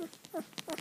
Ha ha ha.